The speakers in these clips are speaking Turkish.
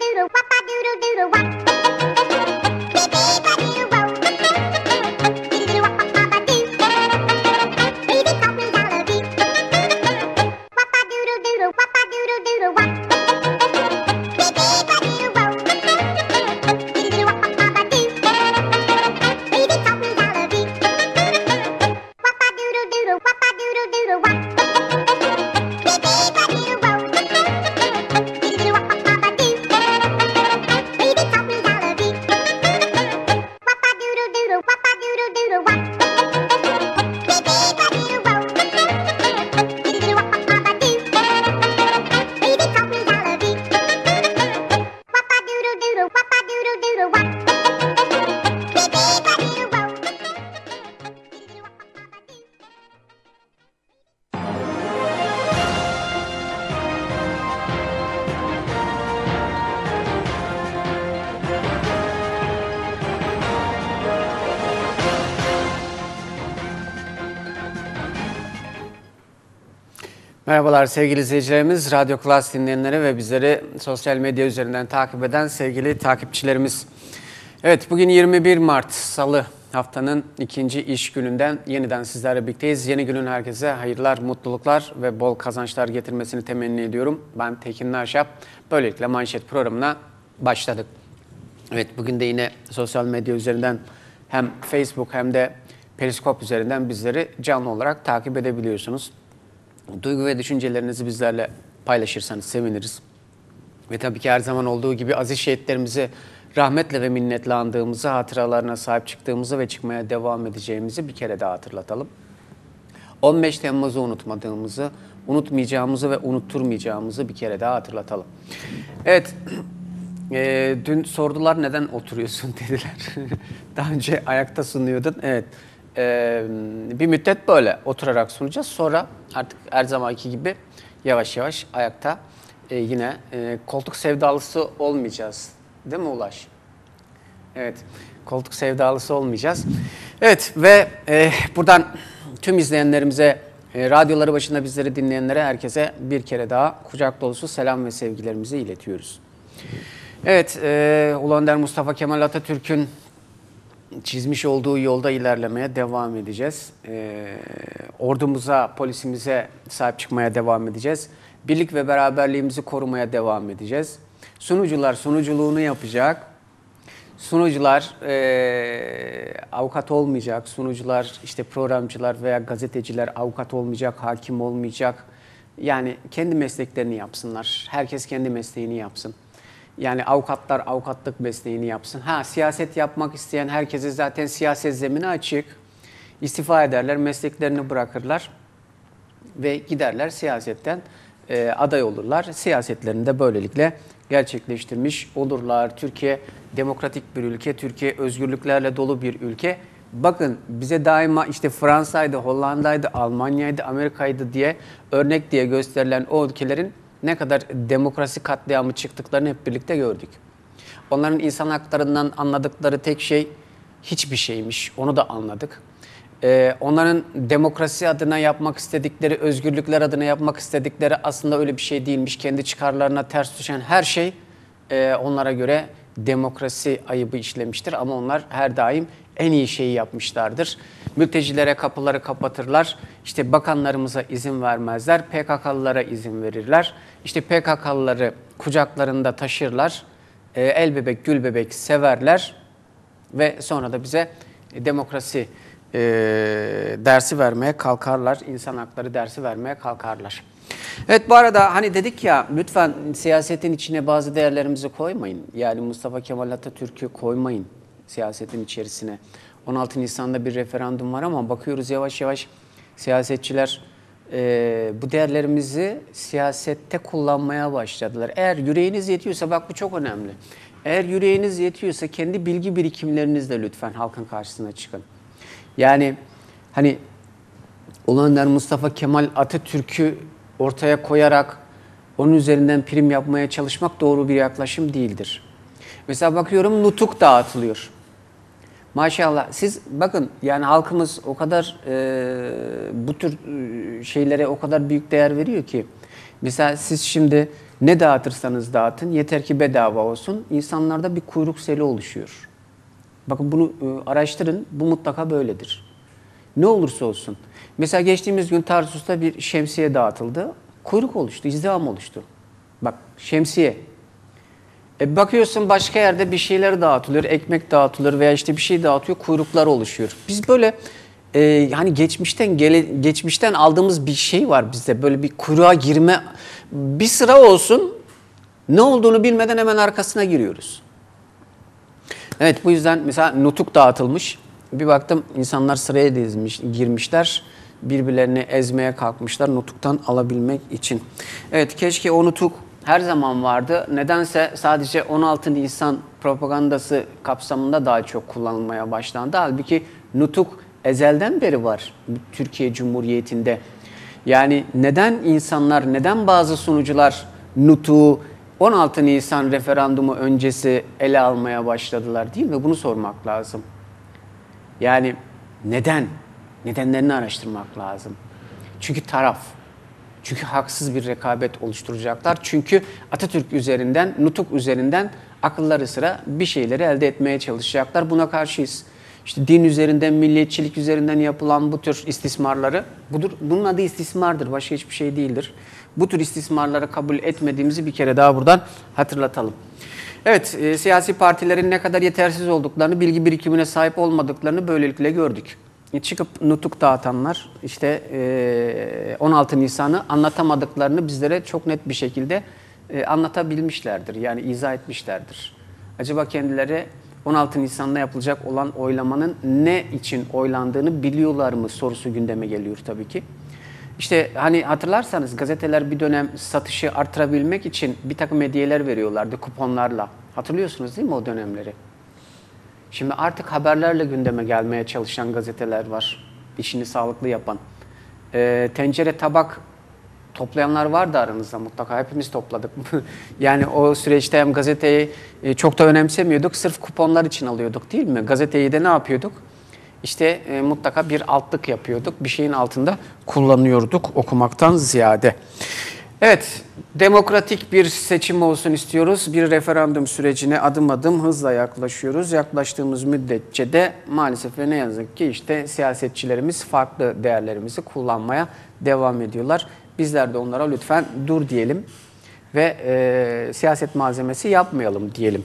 doodle, wapa doodle doodle, wapa. Sevgili izleyicilerimiz, Radyo Klas dinleyenleri ve bizleri sosyal medya üzerinden takip eden sevgili takipçilerimiz. Evet bugün 21 Mart Salı haftanın ikinci iş gününden yeniden sizlerle birlikteyiz. Yeni günün herkese hayırlar, mutluluklar ve bol kazançlar getirmesini temenni ediyorum. Ben Tekin Narşap. Böylelikle manşet programına başladık. Evet bugün de yine sosyal medya üzerinden hem Facebook hem de Periskop üzerinden bizleri canlı olarak takip edebiliyorsunuz. Duygu ve düşüncelerinizi bizlerle paylaşırsanız seviniriz. Ve tabii ki her zaman olduğu gibi aziz şehitlerimizi rahmetle ve minnetle andığımızı, hatıralarına sahip çıktığımızı ve çıkmaya devam edeceğimizi bir kere daha hatırlatalım. 15 Temmuz'u unutmadığımızı, unutmayacağımızı ve unutturmayacağımızı bir kere daha hatırlatalım. Evet, e, dün sordular neden oturuyorsun dediler. daha önce ayakta sunuyordun. Evet, e, bir müddet böyle oturarak sunacağız. Sonra artık her zamanki gibi yavaş yavaş ayakta e, yine e, koltuk sevdalısı olmayacağız. Değil mi Ulaş? Evet, koltuk sevdalısı olmayacağız. Evet ve e, buradan tüm izleyenlerimize, e, radyoları başında bizleri dinleyenlere, herkese bir kere daha kucak dolusu selam ve sevgilerimizi iletiyoruz. Evet, e, Ulu Önder Mustafa Kemal Atatürk'ün çizmiş olduğu yolda ilerlemeye devam edeceğiz. E, ordumuza, polisimize sahip çıkmaya devam edeceğiz. Birlik ve beraberliğimizi korumaya devam edeceğiz. Sunucular sunuculuğunu yapacak. Sunucular eee, avukat olmayacak, sunucular işte programcılar veya gazeteciler avukat olmayacak, hakim olmayacak. Yani kendi mesleklerini yapsınlar. Herkes kendi mesleğini yapsın. Yani avukatlar avukatlık mesleğini yapsın. Ha siyaset yapmak isteyen herkese zaten siyaset zemini açık. İstifa ederler, mesleklerini bırakırlar ve giderler siyasetten e, aday olurlar. Siyasetlerini de böylelikle gerçekleştirmiş olurlar. Türkiye demokratik bir ülke, Türkiye özgürlüklerle dolu bir ülke. Bakın bize daima işte Fransa'ydı, Hollanda'ydı, Almanya'ydı, Amerika'ydı diye örnek diye gösterilen o ülkelerin ne kadar demokrasi katliamı çıktıklarını hep birlikte gördük. Onların insan haklarından anladıkları tek şey hiçbir şeymiş. Onu da anladık. Ee, onların demokrasi adına yapmak istedikleri, özgürlükler adına yapmak istedikleri aslında öyle bir şey değilmiş. Kendi çıkarlarına ters düşen her şey e, onlara göre demokrasi ayıbı işlemiştir. Ama onlar her daim en iyi şeyi yapmışlardır. Mültecilere kapıları kapatırlar. İşte bakanlarımıza izin vermezler. PKK'lılara izin verirler. İşte PKK'lıları kucaklarında taşırlar. E, el bebek gül bebek severler. Ve sonra da bize demokrasi e, dersi vermeye kalkarlar. insan hakları dersi vermeye kalkarlar. Evet bu arada hani dedik ya lütfen siyasetin içine bazı değerlerimizi koymayın. Yani Mustafa Kemal Atatürk'ü koymayın siyasetin içerisine. 16 Nisan'da bir referandum var ama bakıyoruz yavaş yavaş siyasetçiler e, bu değerlerimizi siyasette kullanmaya başladılar. Eğer yüreğiniz yetiyorsa bak bu çok önemli. Eğer yüreğiniz yetiyorsa kendi bilgi birikimlerinizle lütfen halkın karşısına çıkın. Yani hani Önder Mustafa Kemal Atatürk'ü ortaya koyarak onun üzerinden prim yapmaya çalışmak doğru bir yaklaşım değildir. Mesela bakıyorum nutuk dağıtılıyor. Maşallah siz bakın yani halkımız o kadar e, bu tür e, şeylere o kadar büyük değer veriyor ki. Mesela siz şimdi Ne dağıtırsanız dağıtın yeter ki bedava olsun. İnsanlarda bir kuyruk seli oluşuyor. Bakın bunu e, araştırın. Bu mutlaka böyledir. Ne olursa olsun. Mesela geçtiğimiz gün Tarsus'ta bir şemsiye dağıtıldı. Kuyruk oluştu, izdiham oluştu. Bak şemsiye. E bakıyorsun başka yerde bir şeyler dağıtılıyor, ekmek dağıtılıyor veya işte bir şey dağıtıyor, kuyruklar oluşuyor. Biz böyle e, hani geçmişten gele, geçmişten aldığımız bir şey var bizde. Böyle bir kuyruğa girme bir sıra olsun ne olduğunu bilmeden hemen arkasına giriyoruz. Evet bu yüzden mesela nutuk dağıtılmış. Bir baktım insanlar sıraya dizmiş, girmişler. Birbirlerini ezmeye kalkmışlar nutuktan alabilmek için. Evet keşke o nutuk her zaman vardı. Nedense sadece 16 Nisan propagandası kapsamında daha çok kullanılmaya başlandı. Halbuki nutuk ezelden beri var Türkiye Cumhuriyeti'nde. Yani neden insanlar, neden bazı sunucular nutuğu 16 Nisan referandumu öncesi ele almaya başladılar değil mi? Bunu sormak lazım. Yani neden? Nedenlerini araştırmak lazım. Çünkü taraf. Çünkü haksız bir rekabet oluşturacaklar. Çünkü Atatürk üzerinden, nutuk üzerinden akılları sıra bir şeyleri elde etmeye çalışacaklar. Buna karşıyız. İşte din üzerinden, milliyetçilik üzerinden yapılan bu tür istismarları, budur, bunun adı istismardır, başka hiçbir şey değildir. Bu tür istismarları kabul etmediğimizi bir kere daha buradan hatırlatalım. Evet, e, siyasi partilerin ne kadar yetersiz olduklarını, bilgi birikimine sahip olmadıklarını böylelikle gördük. E, çıkıp nutuk dağıtanlar işte e, 16 Nisan'ı anlatamadıklarını bizlere çok net bir şekilde e, anlatabilmişlerdir. Yani izah etmişlerdir. Acaba kendileri 16 Nisan'da yapılacak olan oylamanın ne için oylandığını biliyorlar mı sorusu gündeme geliyor tabii ki. İşte hani hatırlarsanız gazeteler bir dönem satışı artırabilmek için bir takım hediyeler veriyorlardı kuponlarla. Hatırlıyorsunuz değil mi o dönemleri? Şimdi artık haberlerle gündeme gelmeye çalışan gazeteler var. İşini sağlıklı yapan. E, tencere, tabak toplayanlar vardı aranızda mutlaka. Hepimiz topladık. yani o süreçte hem gazeteyi e, çok da önemsemiyorduk. Sırf kuponlar için alıyorduk değil mi? Gazeteyi de ne yapıyorduk? İşte e, mutlaka bir altlık yapıyorduk. Bir şeyin altında kullanıyorduk okumaktan ziyade. Evet, demokratik bir seçim olsun istiyoruz. Bir referandum sürecine adım adım hızla yaklaşıyoruz. Yaklaştığımız müddetçe de maalesef ve ne yazık ki işte siyasetçilerimiz farklı değerlerimizi kullanmaya devam ediyorlar. Bizler de onlara lütfen dur diyelim ve e, siyaset malzemesi yapmayalım diyelim.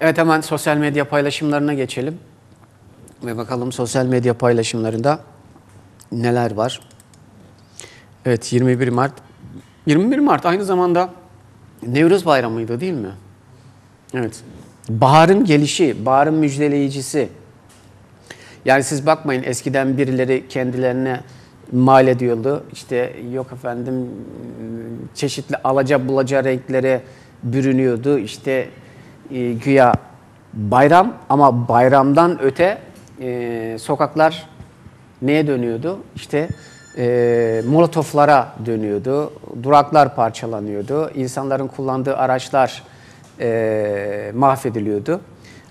Evet hemen sosyal medya paylaşımlarına geçelim. Ve bakalım sosyal medya paylaşımlarında neler var. Evet 21 Mart. 21 Mart aynı zamanda Nevruz Bayramı'ydı değil mi? Evet. Baharın gelişi, baharın müjdeleyicisi. Yani siz bakmayın eskiden birileri kendilerine mal ediyordu. İşte yok efendim çeşitli alaca bulaca renklere bürünüyordu. İşte e, güya bayram ama bayramdan öte e, sokaklar neye dönüyordu? İşte e, molotoflara dönüyordu, duraklar parçalanıyordu, insanların kullandığı araçlar e, mahvediliyordu.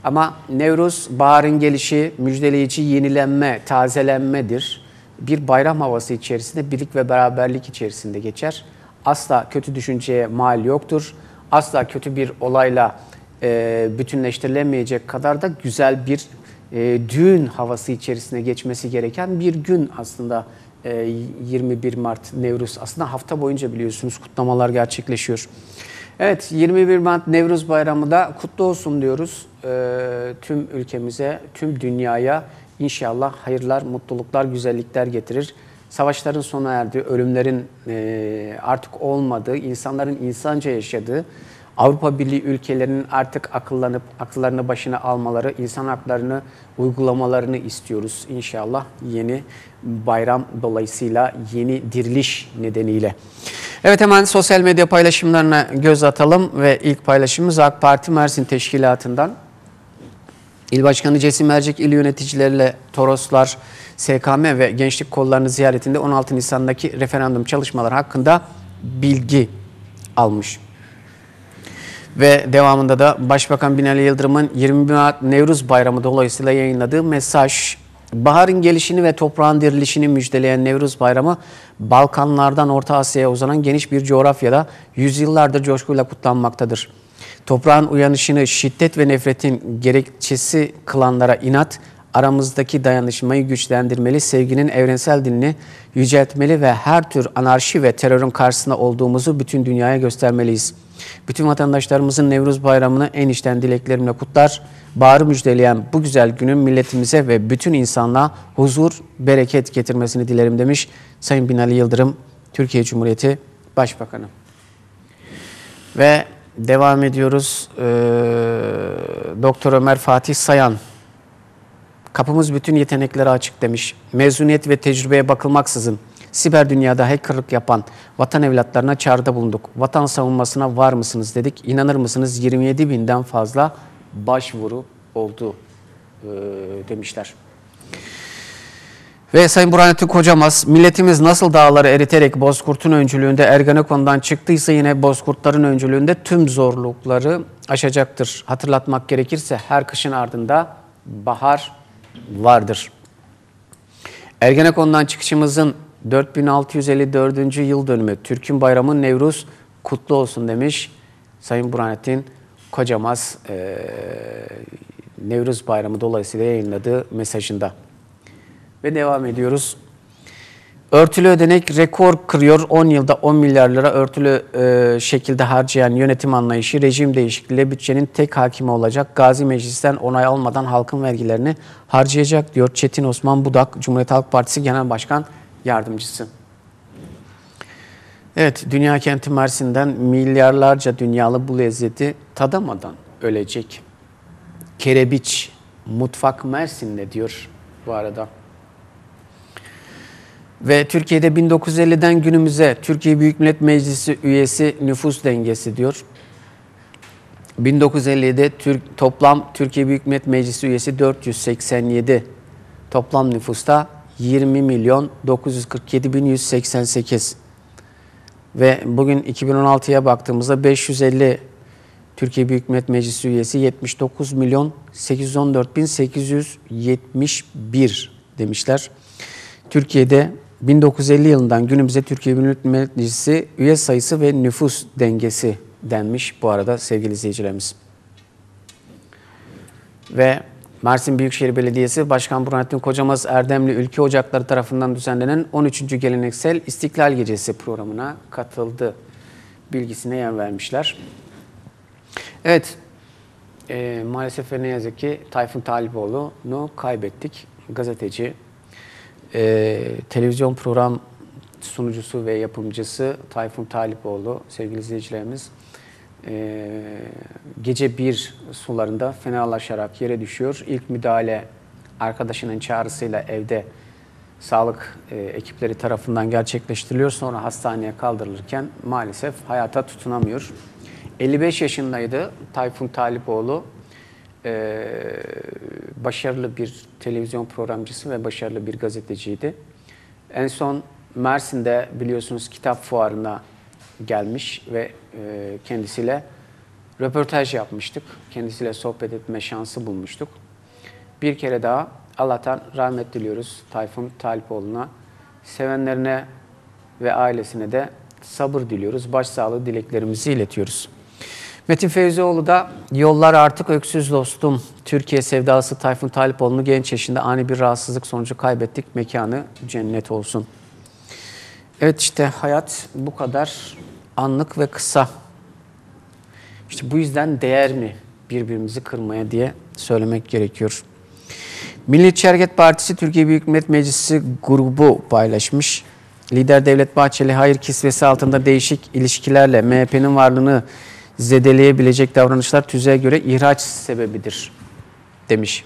Ama Nevruz, baharın gelişi, müjdeleyici yenilenme, tazelenmedir. Bir bayram havası içerisinde, birlik ve beraberlik içerisinde geçer. Asla kötü düşünceye mal yoktur. Asla kötü bir olayla e, bütünleştirilemeyecek kadar da güzel bir e, düğün havası içerisine geçmesi gereken bir gün aslında 21 e, Mart Nevruz. Aslında hafta boyunca biliyorsunuz kutlamalar gerçekleşiyor. Evet 21 Mart Nevruz Bayramı da kutlu olsun diyoruz. E, tüm ülkemize, tüm dünyaya inşallah hayırlar, mutluluklar, güzellikler getirir. Savaşların sona erdiği, ölümlerin e, artık olmadığı, insanların insanca yaşadığı, Avrupa Birliği ülkelerinin artık akıllanıp akıllarını başına almaları, insan haklarını uygulamalarını istiyoruz inşallah yeni bayram dolayısıyla yeni diriliş nedeniyle. Evet hemen sosyal medya paylaşımlarına göz atalım ve ilk paylaşımımız AK Parti Mersin Teşkilatı'ndan. İl Başkanı Cesim Ercek il yöneticileriyle Toroslar, SKM ve Gençlik Kollarını ziyaretinde 16 Nisan'daki referandum çalışmaları hakkında bilgi almış. Ve devamında da Başbakan Binali Yıldırım'ın 20 Mart Nevruz Bayramı dolayısıyla yayınladığı mesaj Baharın gelişini ve toprağın dirilişini müjdeleyen Nevruz Bayramı, Balkanlardan Orta Asya'ya uzanan geniş bir coğrafyada yüzyıllardır coşkuyla kutlanmaktadır. Toprağın uyanışını şiddet ve nefretin gerekçesi kılanlara inat, aramızdaki dayanışmayı güçlendirmeli, sevginin evrensel dilini yüceltmeli ve her tür anarşi ve terörün karşısında olduğumuzu bütün dünyaya göstermeliyiz. Bütün vatandaşlarımızın Nevruz Bayramı'nı en içten dileklerimle kutlar. Baharı müjdeleyen bu güzel günün milletimize ve bütün insanlığa huzur, bereket getirmesini dilerim demiş Sayın Binali Yıldırım, Türkiye Cumhuriyeti Başbakanı. Ve devam ediyoruz. Ee, Doktor Ömer Fatih Sayan Kapımız bütün yeteneklere açık demiş. Mezuniyet ve tecrübeye bakılmaksızın siber dünyada hackerlık yapan vatan evlatlarına çağrıda bulunduk. Vatan savunmasına var mısınız dedik. İnanır mısınız 27 binden fazla başvuru oldu e, demişler. Ve Sayın Burhanettin Kocamaz, milletimiz nasıl dağları eriterek Bozkurt'un öncülüğünde Ergenekon'dan çıktıysa yine Bozkurtların öncülüğünde tüm zorlukları aşacaktır. Hatırlatmak gerekirse her kışın ardında bahar vardır. Ergenekon'dan çıkışımızın 4654. yıl dönümü Türk'ün bayramı Nevruz kutlu olsun demiş Sayın Burhanettin Kocamaz e, Nevruz Bayramı dolayısıyla yayınladığı mesajında. Ve devam ediyoruz. Örtülü ödenek rekor kırıyor. 10 yılda 10 milyar lira örtülü e, şekilde harcayan yönetim anlayışı rejim değişikliğiyle bütçenin tek hakimi olacak. Gazi Meclis'ten onay almadan halkın vergilerini harcayacak diyor Çetin Osman Budak, Cumhuriyet Halk Partisi Genel Başkan Yardımcısı. Evet, Dünya Kenti Mersin'den milyarlarca dünyalı bu lezzeti tadamadan ölecek. Kerebiç, mutfak Mersin'de diyor bu arada. Ve Türkiye'de 1950'den günümüze Türkiye Büyük Millet Meclisi üyesi nüfus dengesi diyor. 1950'de Türk, toplam Türkiye Büyük Millet Meclisi üyesi 487. Toplam nüfusta 20 milyon 947 bin 188. Ve bugün 2016'ya baktığımızda 550 Türkiye Büyük Millet Meclisi üyesi 79 milyon 814 bin 871 demişler. Türkiye'de 1950 yılından günümüze Türkiye Büyük Millet Meclisi üye sayısı ve nüfus dengesi denmiş bu arada sevgili izleyicilerimiz. Ve Mersin Büyükşehir Belediyesi Başkan Burhanettin Kocamaz Erdemli Ülke Ocakları tarafından düzenlenen 13. Geleneksel İstiklal Gecesi programına katıldı bilgisine yer vermişler. Evet, e, maalesef ne yazık ki Tayfun Talipoğlu'nu kaybettik. Gazeteci, e, televizyon program sunucusu ve yapımcısı Tayfun Talipoğlu sevgili izleyicilerimiz e, gece bir sularında fenalaşarak yere düşüyor. İlk müdahale arkadaşının çağrısıyla evde sağlık e, ekipleri tarafından gerçekleştiriliyor. Sonra hastaneye kaldırılırken maalesef hayata tutunamıyor. 55 yaşındaydı Tayfun Talipoğlu. Ee, başarılı bir televizyon programcısı ve başarılı bir gazeteciydi. En son Mersin'de biliyorsunuz kitap fuarına gelmiş ve e, kendisiyle röportaj yapmıştık. Kendisiyle sohbet etme şansı bulmuştuk. Bir kere daha Allah'tan rahmet diliyoruz Tayfun Talipoğlu'na. Sevenlerine ve ailesine de sabır diliyoruz. Başsağlığı dileklerimizi iletiyoruz. Metin Fevzioğlu da yollar artık öksüz dostum. Türkiye sevdası Tayfun Talipoğlu'nu genç yaşında ani bir rahatsızlık sonucu kaybettik. Mekanı cennet olsun. Evet işte hayat bu kadar anlık ve kısa. İşte bu yüzden değer mi birbirimizi kırmaya diye söylemek gerekiyor. Milliyetçi Hareket Partisi Türkiye Büyük Millet Meclisi grubu paylaşmış. Lider Devlet Bahçeli hayır kisvesi altında değişik ilişkilerle MHP'nin varlığını zedeleyebilecek davranışlar tüzeye göre ihraç sebebidir demiş.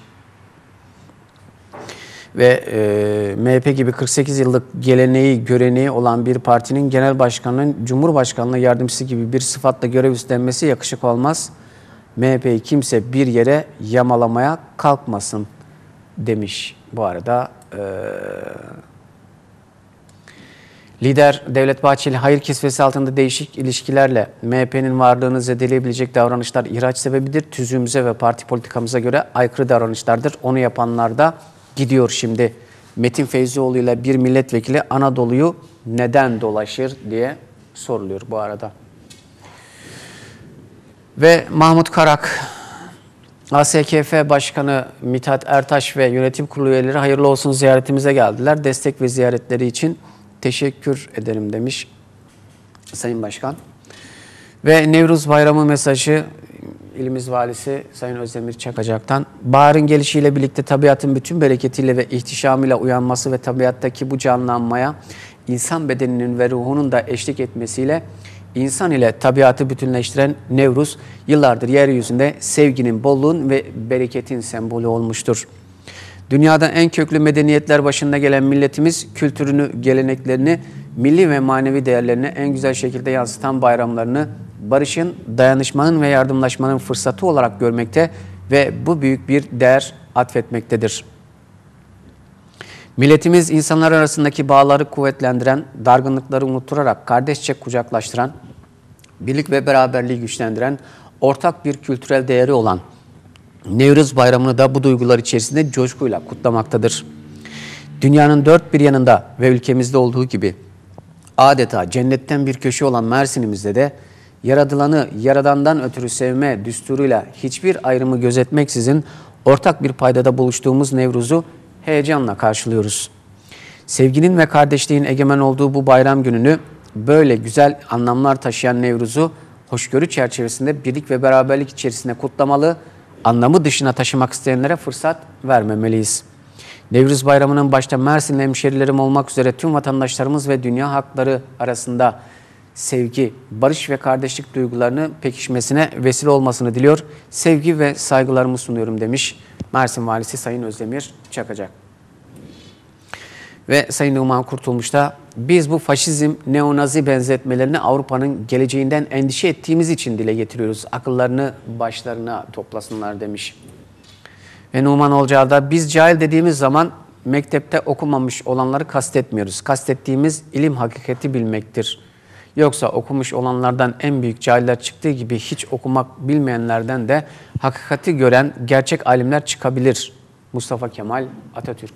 Ve e, MHP gibi 48 yıllık geleneği, göreneği olan bir partinin genel başkanının Cumhurbaşkanlığı yardımcısı gibi bir sıfatla görev üstlenmesi yakışık olmaz. MHP'yi kimse bir yere yamalamaya kalkmasın demiş bu arada. E, Lider Devlet Bahçeli hayır kisvesi altında değişik ilişkilerle MHP'nin varlığını zedeleyebilecek davranışlar ihraç sebebidir. Tüzüğümüze ve parti politikamıza göre aykırı davranışlardır. Onu yapanlar da gidiyor şimdi. Metin Feyzioğlu ile bir milletvekili Anadolu'yu neden dolaşır diye soruluyor bu arada. Ve Mahmut Karak, ASKF Başkanı Mithat Ertaş ve yönetim kurulu üyeleri hayırlı olsun ziyaretimize geldiler. Destek ve ziyaretleri için teşekkür ederim demiş Sayın Başkan. Ve Nevruz Bayramı mesajı ilimiz valisi Sayın Özdemir Çakacak'tan. Baharın gelişiyle birlikte tabiatın bütün bereketiyle ve ihtişamıyla uyanması ve tabiattaki bu canlanmaya insan bedeninin ve ruhunun da eşlik etmesiyle insan ile tabiatı bütünleştiren Nevruz yıllardır yeryüzünde sevginin, bolluğun ve bereketin sembolü olmuştur. Dünyada en köklü medeniyetler başında gelen milletimiz kültürünü, geleneklerini, milli ve manevi değerlerini en güzel şekilde yansıtan bayramlarını barışın, dayanışmanın ve yardımlaşmanın fırsatı olarak görmekte ve bu büyük bir değer atfetmektedir. Milletimiz insanlar arasındaki bağları kuvvetlendiren, dargınlıkları unutturarak kardeşçe kucaklaştıran, birlik ve beraberliği güçlendiren ortak bir kültürel değeri olan Nevruz Bayramı'nı da bu duygular içerisinde coşkuyla kutlamaktadır. Dünyanın dört bir yanında ve ülkemizde olduğu gibi adeta cennetten bir köşe olan Mersin'imizde de yaradılanı yaradandan ötürü sevme düsturuyla hiçbir ayrımı gözetmeksizin ortak bir paydada buluştuğumuz Nevruz'u heyecanla karşılıyoruz. Sevginin ve kardeşliğin egemen olduğu bu bayram gününü böyle güzel anlamlar taşıyan Nevruz'u hoşgörü çerçevesinde birlik ve beraberlik içerisinde kutlamalı, anlamı dışına taşımak isteyenlere fırsat vermemeliyiz. Nevruz Bayramı'nın başta Mersinli hemşerilerim olmak üzere tüm vatandaşlarımız ve dünya hakları arasında sevgi, barış ve kardeşlik duygularını pekişmesine vesile olmasını diliyor. Sevgi ve saygılarımı sunuyorum demiş Mersin Valisi Sayın Özdemir Çakacak. Ve Sayın Numan Kurtulmuş da biz bu faşizm, neonazi benzetmelerini Avrupa'nın geleceğinden endişe ettiğimiz için dile getiriyoruz. Akıllarını başlarına toplasınlar demiş. Ve Numan Olcay da biz cahil dediğimiz zaman mektepte okumamış olanları kastetmiyoruz. Kastettiğimiz ilim hakikati bilmektir. Yoksa okumuş olanlardan en büyük cahiller çıktığı gibi hiç okumak bilmeyenlerden de hakikati gören gerçek alimler çıkabilir. Mustafa Kemal Atatürk.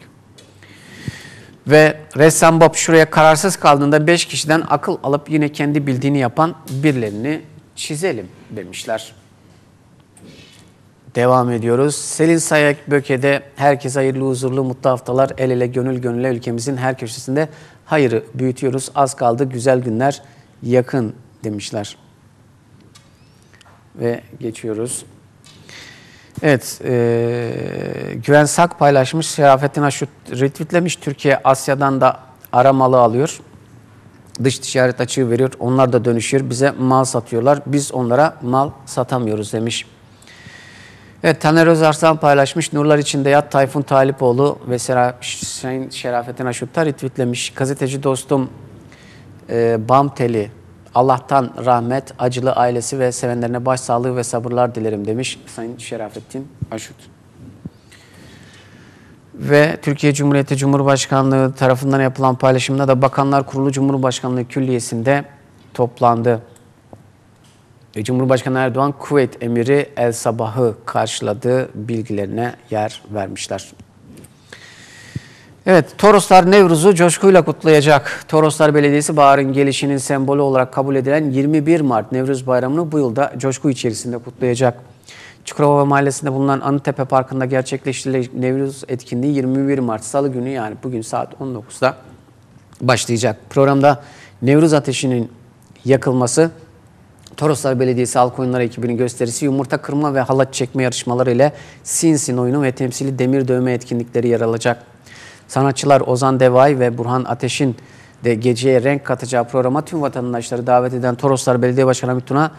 Ve ressam Bob şuraya kararsız kaldığında 5 kişiden akıl alıp yine kendi bildiğini yapan birilerini çizelim demişler. Devam ediyoruz. Selin Sayak Böke'de herkese hayırlı, huzurlu, mutlu haftalar. El ele, gönül gönüle ülkemizin her köşesinde hayırı büyütüyoruz. Az kaldı, güzel günler yakın demişler. Ve geçiyoruz. Evet, e, Güven Sak paylaşmış, Şerafettin Aşut retweetlemiş. Türkiye Asya'dan da aramalı alıyor. Dış ticaret açığı veriyor. Onlar da dönüşüyor. Bize mal satıyorlar. Biz onlara mal satamıyoruz demiş. Evet, Taner Özarslan paylaşmış. Nurlar içinde yat Tayfun Talipoğlu ve Sayın Şerafettin Aşut'ta retweetlemiş. Gazeteci dostum e, Bamteli Allah'tan rahmet, acılı ailesi ve sevenlerine başsağlığı ve sabırlar dilerim demiş Sayın Şerafettin Aşut. Ve Türkiye Cumhuriyeti Cumhurbaşkanlığı tarafından yapılan paylaşımda da Bakanlar Kurulu Cumhurbaşkanlığı Külliyesi'nde toplandı. Cumhurbaşkanı Erdoğan Kuveyt Emiri El Sabah'ı karşıladığı bilgilerine yer vermişler. Evet, Toroslar Nevruz'u coşkuyla kutlayacak. Toroslar Belediyesi baharın gelişinin sembolü olarak kabul edilen 21 Mart Nevruz Bayramı'nı bu yılda coşku içerisinde kutlayacak. Çukurova Mahallesi'nde bulunan Anıtepe Parkı'nda gerçekleştirilecek Nevruz etkinliği 21 Mart Salı günü yani bugün saat 19'da başlayacak. Programda Nevruz ateşinin yakılması, Toroslar Belediyesi Halk Oyunları ekibinin gösterisi, yumurta kırma ve halat çekme yarışmaları ile Sinsin oyunu ve temsili demir dövme etkinlikleri yer alacak. Sanatçılar Ozan Devay ve Burhan Ateş'in de geceye renk katacağı programa tüm vatandaşları davet eden Toroslar Belediye Başkanı Hamit Tuna,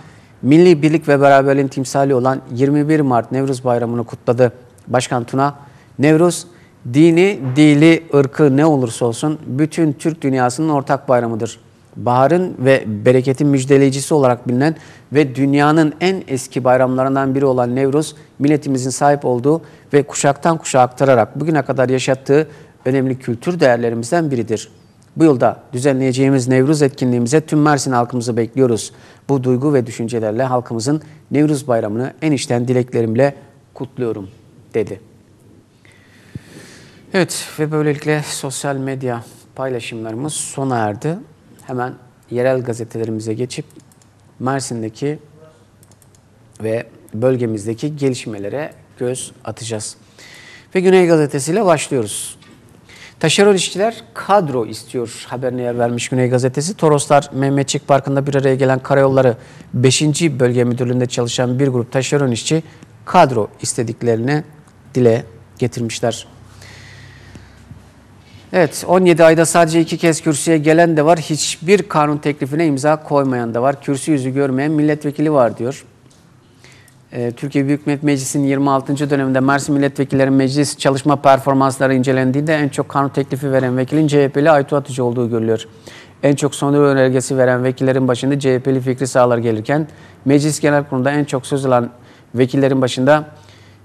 milli birlik ve beraberliğin timsali olan 21 Mart Nevruz Bayramı'nı kutladı. Başkan Tuna, Nevruz, dini, dili, ırkı ne olursa olsun bütün Türk dünyasının ortak bayramıdır. Baharın ve bereketin müjdeleyicisi olarak bilinen ve dünyanın en eski bayramlarından biri olan Nevruz, milletimizin sahip olduğu ve kuşaktan kuşağa aktararak bugüne kadar yaşattığı önemli kültür değerlerimizden biridir. Bu yılda düzenleyeceğimiz Nevruz etkinliğimize tüm Mersin halkımızı bekliyoruz. Bu duygu ve düşüncelerle halkımızın Nevruz Bayramı'nı en içten dileklerimle kutluyorum dedi. Evet ve böylelikle sosyal medya paylaşımlarımız sona erdi. Hemen yerel gazetelerimize geçip Mersin'deki ve bölgemizdeki gelişmelere göz atacağız. Ve Güney Gazetesi ile başlıyoruz. Taşeron işçiler kadro istiyor haberine yer vermiş Güney Gazetesi. Toroslar Mehmetçik Parkı'nda bir araya gelen Karayolları 5. Bölge Müdürlüğü'nde çalışan bir grup taşeron işçi kadro istediklerini dile getirmişler. Evet 17 ayda sadece iki kez kürsüye gelen de var. Hiçbir kanun teklifine imza koymayan da var. Kürsü yüzü görmeyen milletvekili var diyor. Ee, Türkiye Büyük Millet Meclisi'nin 26. döneminde Mersin Milletvekilleri Meclis çalışma performansları incelendiğinde en çok kanun teklifi veren vekilin CHP'li Aytu Atıcı olduğu görülüyor. En çok sonur önergesi veren vekillerin başında CHP'li Fikri Sağlar gelirken Meclis Genel Kurulu'nda en çok söz alan vekillerin başında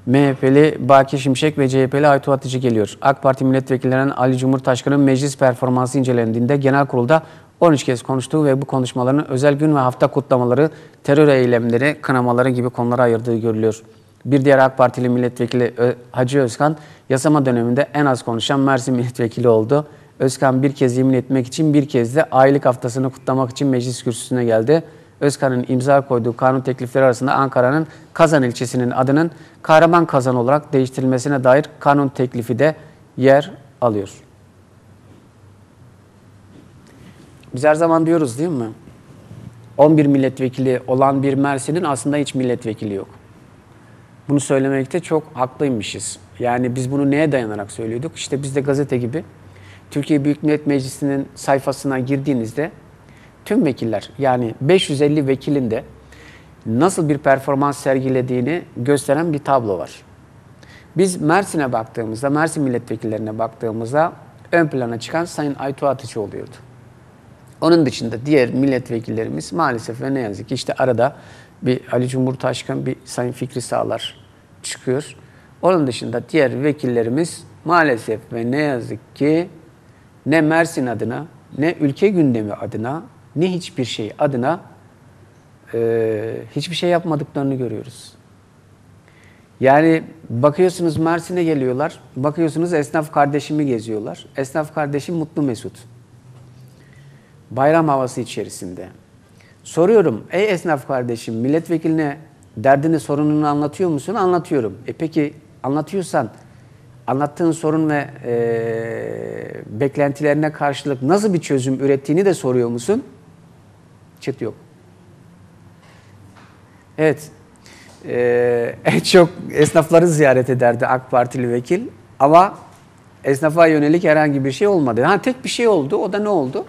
MHP'li Baki Şimşek ve CHP'li Aytu Atıcı geliyor. AK Parti milletvekillerinden Ali Cumhurtaşkan'ın meclis performansı incelendiğinde genel kurulda 13 kez konuştuğu ve bu konuşmaların özel gün ve hafta kutlamaları, terör eylemleri, kınamaları gibi konulara ayırdığı görülüyor. Bir diğer AK Partili milletvekili Hacı Özkan, yasama döneminde en az konuşan Mersin milletvekili oldu. Özkan bir kez yemin etmek için bir kez de aylık haftasını kutlamak için meclis kürsüsüne geldi. Özkan'ın imza koyduğu kanun teklifleri arasında Ankara'nın Kazan ilçesinin adının Kahraman Kazan olarak değiştirilmesine dair kanun teklifi de yer alıyor. Biz her zaman diyoruz değil mi? 11 milletvekili olan bir Mersin'in aslında hiç milletvekili yok. Bunu söylemekte çok haklıymışız. Yani biz bunu neye dayanarak söylüyorduk? İşte biz de gazete gibi Türkiye Büyük Millet Meclisi'nin sayfasına girdiğinizde tüm vekiller yani 550 vekilin de nasıl bir performans sergilediğini gösteren bir tablo var. Biz Mersin'e baktığımızda, Mersin milletvekillerine baktığımızda ön plana çıkan Sayın Aytu Atıcı oluyordu. Onun dışında diğer milletvekillerimiz maalesef ve ne yazık ki işte arada bir Ali Cumhurtaşkan, bir Sayın Fikri Sağlar çıkıyor. Onun dışında diğer vekillerimiz maalesef ve ne yazık ki ne Mersin adına, ne ülke gündemi adına, ne hiçbir şey adına e, hiçbir şey yapmadıklarını görüyoruz. Yani bakıyorsunuz Mersin'e geliyorlar, bakıyorsunuz esnaf kardeşimi geziyorlar. Esnaf kardeşim mutlu mesut. Bayram havası içerisinde. Soruyorum, ey esnaf kardeşim milletvekiline derdini, sorununu anlatıyor musun? Anlatıyorum. E peki anlatıyorsan anlattığın sorun ve e, beklentilerine karşılık nasıl bir çözüm ürettiğini de soruyor musun? Çıt yok. Evet, ee, en çok esnafları ziyaret ederdi AK Partili vekil ama esnafa yönelik herhangi bir şey olmadı. Ha tek bir şey oldu, o da ne oldu?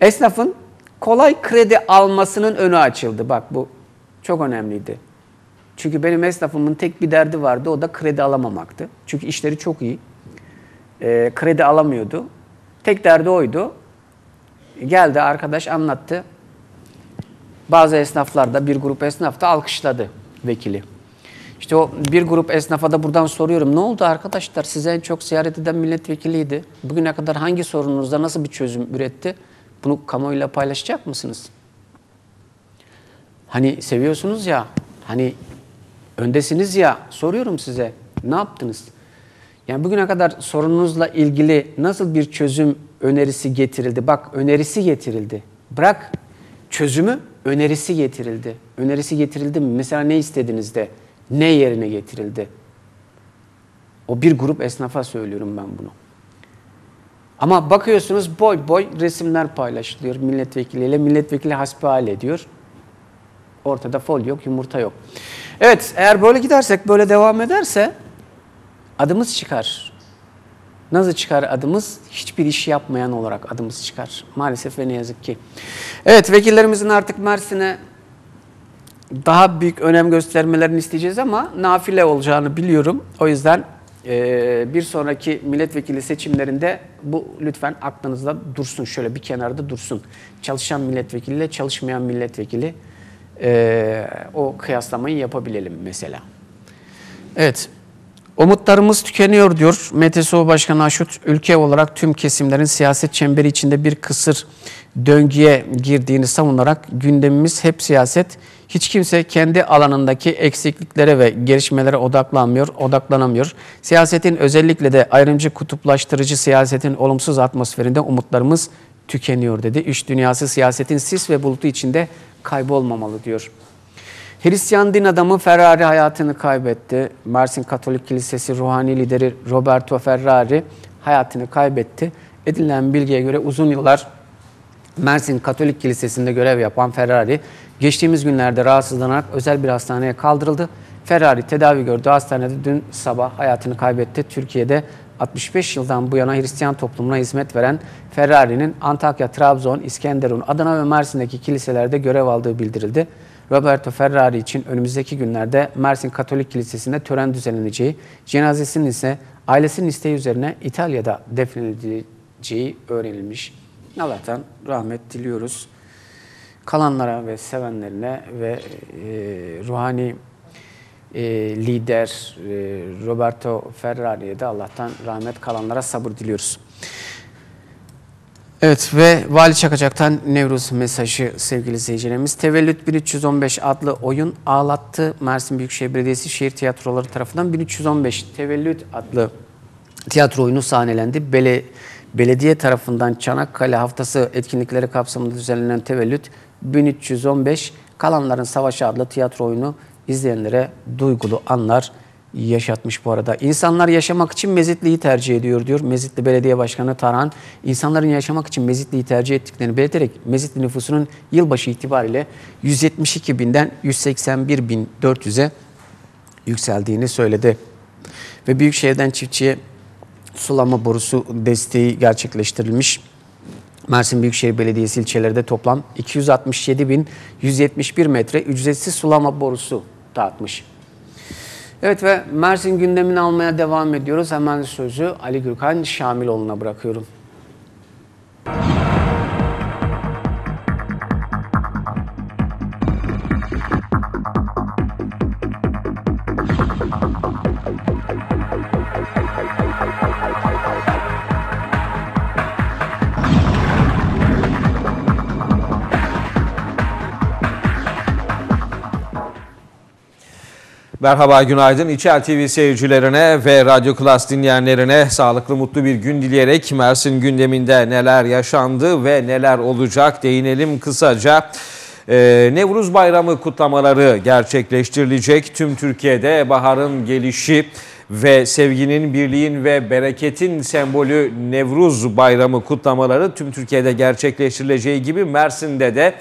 Esnafın kolay kredi almasının önü açıldı. Bak bu çok önemliydi. Çünkü benim esnafımın tek bir derdi vardı, o da kredi alamamaktı. Çünkü işleri çok iyi. Ee, kredi alamıyordu. Tek derdi oydu. Geldi arkadaş anlattı. Bazı esnaflar da bir grup esnaf da alkışladı vekili. İşte o bir grup esnafa da buradan soruyorum. Ne oldu arkadaşlar? Size en çok ziyaret eden milletvekiliydi. Bugüne kadar hangi sorununuzda nasıl bir çözüm üretti? Bunu kamuoyuyla paylaşacak mısınız? Hani seviyorsunuz ya, hani öndesiniz ya, soruyorum size. Ne yaptınız? Yani bugüne kadar sorununuzla ilgili nasıl bir çözüm önerisi getirildi? Bak önerisi getirildi. Bırak çözümü önerisi getirildi. Önerisi getirildi mi? Mesela ne istediniz de ne yerine getirildi? O bir grup esnafa söylüyorum ben bunu. Ama bakıyorsunuz boy boy resimler paylaşılıyor milletvekiliyle. Milletvekili hasbihal ediyor. Ortada fol yok, yumurta yok. Evet, eğer böyle gidersek, böyle devam ederse adımız çıkar. Nasıl çıkar adımız? Hiçbir iş yapmayan olarak adımız çıkar. Maalesef ve ne yazık ki. Evet vekillerimizin artık Mersin'e daha büyük önem göstermelerini isteyeceğiz ama nafile olacağını biliyorum. O yüzden e, bir sonraki milletvekili seçimlerinde bu lütfen aklınızda dursun. Şöyle bir kenarda dursun. Çalışan milletvekiliyle çalışmayan milletvekili e, o kıyaslamayı yapabilelim mesela. Evet. Umutlarımız tükeniyor diyor MTSO Başkanı Aşut. Ülke olarak tüm kesimlerin siyaset çemberi içinde bir kısır döngüye girdiğini savunarak gündemimiz hep siyaset, Hiç kimse kendi alanındaki eksikliklere ve gelişmelere odaklanmıyor, odaklanamıyor. Siyasetin özellikle de ayrımcı kutuplaştırıcı siyasetin olumsuz atmosferinde umutlarımız tükeniyor dedi. Üç dünyası siyasetin sis ve bulutu içinde kaybolmamalı diyor. Hristiyan din adamı Ferrari hayatını kaybetti. Mersin Katolik Kilisesi ruhani lideri Roberto Ferrari hayatını kaybetti. Edilen bilgiye göre uzun yıllar Mersin Katolik Kilisesi'nde görev yapan Ferrari geçtiğimiz günlerde rahatsızlanarak özel bir hastaneye kaldırıldı. Ferrari tedavi gördüğü hastanede dün sabah hayatını kaybetti. Türkiye'de 65 yıldan bu yana Hristiyan toplumuna hizmet veren Ferrari'nin Antakya, Trabzon, İskenderun, Adana ve Mersin'deki kiliselerde görev aldığı bildirildi. Roberto Ferrari için önümüzdeki günlerde Mersin Katolik Kilisesi'nde tören düzenleneceği, cenazesinin ise ailesinin isteği üzerine İtalya'da defnedileceği öğrenilmiş. Allah'tan rahmet diliyoruz. Kalanlara ve sevenlerine ve e, ruhani e, lider e, Roberto Ferrari'ye de Allah'tan rahmet kalanlara sabır diliyoruz. Evet ve Vali Çakacak'tan Nevruz mesajı sevgili izleyicilerimiz. Tevellüt 1315 adlı oyun ağlattı. Mersin Büyükşehir Belediyesi Şehir Tiyatroları tarafından 1315 Tevellüt adlı tiyatro oyunu sahnelendi. Bele, belediye tarafından Çanakkale Haftası etkinlikleri kapsamında düzenlenen Tevellüt 1315 Kalanların Savaşı adlı tiyatro oyunu izleyenlere duygulu anlar yaşatmış bu arada. İnsanlar yaşamak için Mezitli'yi tercih ediyor diyor. Mezitli Belediye Başkanı Tarhan, insanların yaşamak için Mezitli'yi tercih ettiklerini belirterek Mezitli nüfusunun yılbaşı itibariyle 172 binden 181 bin 400'e yükseldiğini söyledi. Ve Büyükşehir'den çiftçiye sulama borusu desteği gerçekleştirilmiş. Mersin Büyükşehir Belediyesi ilçelerde toplam 267.171 metre ücretsiz sulama borusu dağıtmış. Evet ve Mersin gündemini almaya devam ediyoruz. Hemen sözü Ali Gürkan Şamiloğlu'na bırakıyorum. Merhaba, günaydın. İçel TV seyircilerine ve Radyo Klas dinleyenlerine sağlıklı, mutlu bir gün dileyerek Mersin gündeminde neler yaşandı ve neler olacak değinelim kısaca. Ee, Nevruz Bayramı kutlamaları gerçekleştirilecek. Tüm Türkiye'de baharın gelişi ve sevginin, birliğin ve bereketin sembolü Nevruz Bayramı kutlamaları tüm Türkiye'de gerçekleştirileceği gibi Mersin'de de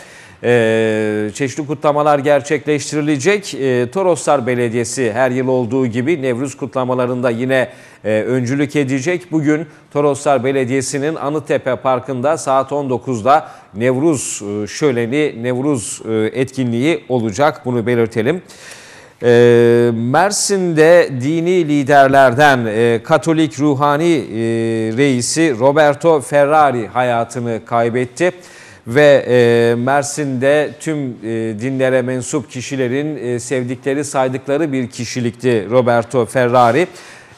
ee, çeşitli kutlamalar gerçekleştirilecek. Ee, Toroslar Belediyesi her yıl olduğu gibi Nevruz kutlamalarında yine e, öncülük edecek. Bugün Toroslar Belediyesi'nin Anıtepe Parkı'nda saat 19'da Nevruz e, şöleni, Nevruz e, etkinliği olacak. Bunu belirtelim. E, Mersin'de dini liderlerden e, Katolik ruhani e, reisi Roberto Ferrari hayatını kaybetti ve e, Mersin'de tüm e, dinlere mensup kişilerin e, sevdikleri, saydıkları bir kişilikti Roberto Ferrari.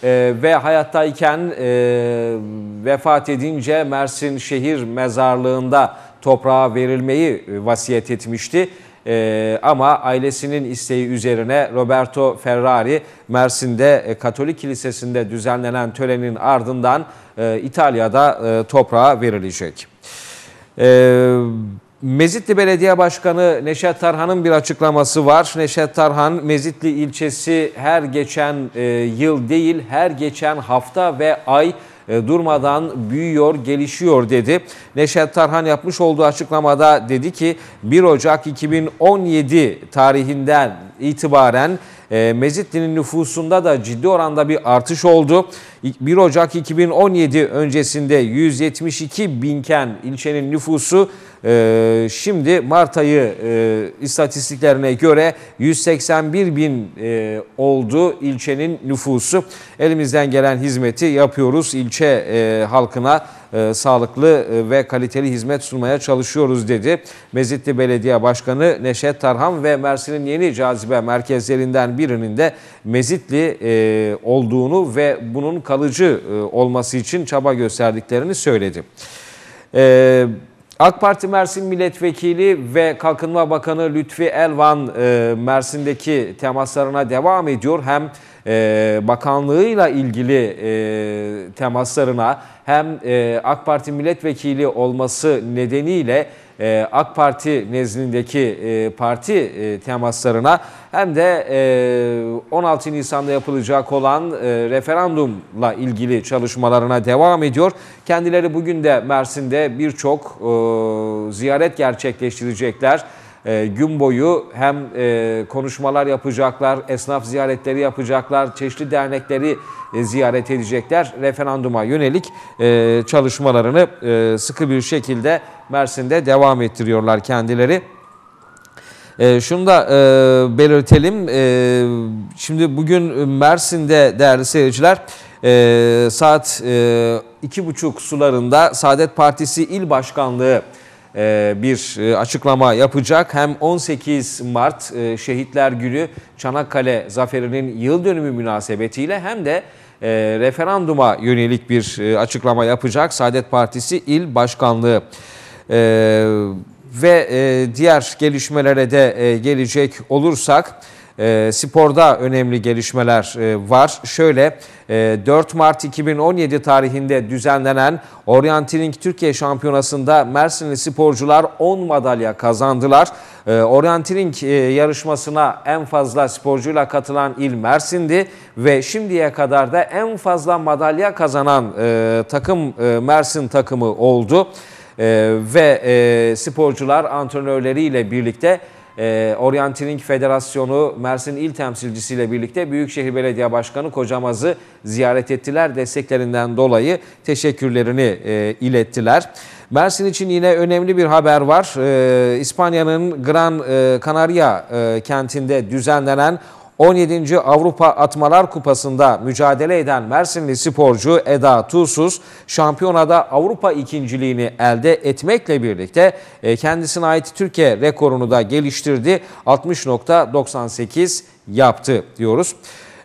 E, ve hayattayken e, vefat edince Mersin şehir mezarlığında toprağa verilmeyi vasiyet etmişti. Ee, ama ailesinin isteği üzerine Roberto Ferrari Mersin'de e, Katolik Kilisesi'nde düzenlenen törenin ardından e, İtalya'da e, toprağa verilecek. Ee, Mezitli Belediye Başkanı Neşet Tarhan'ın bir açıklaması var. Neşet Tarhan, Mezitli ilçesi her geçen e, yıl değil, her geçen hafta ve ay e, durmadan büyüyor, gelişiyor dedi. Neşet Tarhan yapmış olduğu açıklamada dedi ki 1 Ocak 2017 tarihinden itibaren Mezitli'nin nüfusunda da ciddi oranda bir artış oldu. 1 Ocak 2017 öncesinde 172 binken ilçenin nüfusu e, şimdi Mart ayı e, istatistiklerine göre 181 bin e, oldu ilçenin nüfusu. Elimizden gelen hizmeti yapıyoruz. İlçe e, halkına e, sağlıklı ve kaliteli hizmet sunmaya çalışıyoruz dedi. Mezitli Belediye Başkanı Neşet Tarhan ve Mersin'in yeni cazibe merkezlerinden birinin de Mezitli olduğunu ve bunun kalıcı olması için çaba gösterdiklerini söyledi. E, AK Parti Mersin Milletvekili ve Kalkınma Bakanı Lütfi Elvan e, Mersin'deki temaslarına devam ediyor. Hem e, bakanlığıyla ilgili e, temaslarına hem e, AK Parti milletvekili olması nedeniyle AK Parti nezdindeki parti temaslarına hem de e, 16 Nisan'da yapılacak olan referandumla ilgili çalışmalarına devam ediyor. Kendileri bugün de Mersin'de birçok ziyaret gerçekleştirecekler. E, gün boyu hem e, konuşmalar yapacaklar, esnaf ziyaretleri yapacaklar, çeşitli dernekleri e, ziyaret edecekler. Referanduma yönelik e, çalışmalarını sıkı bir şekilde Mersin'de devam ettiriyorlar kendileri. Şunu da belirtelim. Şimdi bugün Mersin'de değerli seyirciler saat iki buçuk sularında Saadet Partisi İl Başkanlığı bir e, açıklama yapacak. Hem 18 Mart e, Şehitler Günü Çanakkale Zaferi'nin yıl dönümü münasebetiyle hem de referanduma yönelik bir açıklama yapacak Saadet Partisi İl Başkanlığı. Ve diğer gelişmelere de gelecek olursak e, sporda önemli gelişmeler e, var. Şöyle e, 4 Mart 2017 tarihinde düzenlenen Orienteering Türkiye Şampiyonası'nda Mersinli sporcular 10 madalya kazandılar. E, Orienteering e, yarışmasına en fazla sporcuyla katılan il Mersin'di ve şimdiye kadar da en fazla madalya kazanan e, takım e, Mersin takımı oldu. E, ve e, sporcular antrenörleriyle birlikte e, Orienteering Federasyonu Mersin İl Temsilcisiyle birlikte Büyükşehir Belediye Başkanı Kocamaz'ı ziyaret ettiler. Desteklerinden dolayı teşekkürlerini e, ilettiler. Mersin için yine önemli bir haber var. E, İspanya'nın Gran e, Canaria e, kentinde düzenlenen 17. Avrupa Atmalar Kupası'nda mücadele eden Mersinli sporcu Eda Tuğsuz şampiyonada Avrupa ikinciliğini elde etmekle birlikte e, kendisine ait Türkiye rekorunu da geliştirdi. 60.98 yaptı diyoruz.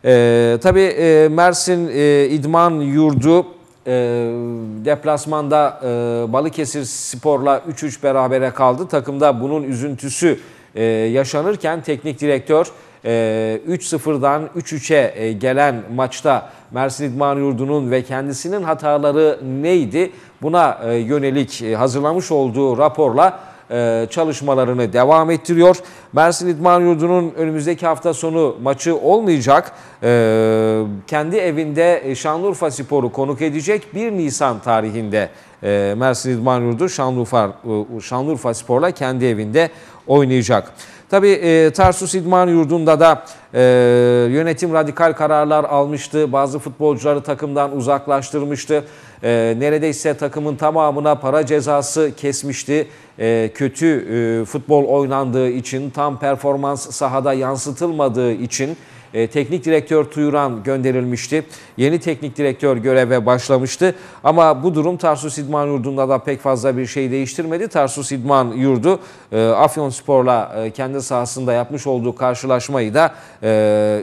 Ee, tabii e, Mersin e, İdman Yurdu e, deplasmanda Balıkesir Spor'la 3-3 berabere kaldı. Takımda bunun üzüntüsü yaşanırken teknik direktör 3-0'dan ee, 3-3'e e, gelen maçta Mersin İdman Yurdu'nun ve kendisinin hataları neydi? Buna e, yönelik e, hazırlamış olduğu raporla çalışmalarını devam ettiriyor. Mersin İdman Yurdu'nun önümüzdeki hafta sonu maçı olmayacak. Kendi evinde Şanlıurfa Spor'u konuk edecek 1 Nisan tarihinde Mersin İdman Yurdu Şanlıurfa, Şanlıurfa Spor'la kendi evinde oynayacak. Tabii e, Tarsus İdman Yurdu'nda da e, yönetim radikal kararlar almıştı. Bazı futbolcuları takımdan uzaklaştırmıştı. E, neredeyse takımın tamamına para cezası kesmişti. E, kötü e, futbol oynandığı için, tam performans sahada yansıtılmadığı için e, teknik direktör Tuyuran gönderilmişti. Yeni teknik direktör göreve başlamıştı. Ama bu durum Tarsus İdman Yurdu'nda da pek fazla bir şey değiştirmedi. Tarsus İdman Yurdu e, Afyonspor'la e, kendi sahasında yapmış olduğu karşılaşmayı da e,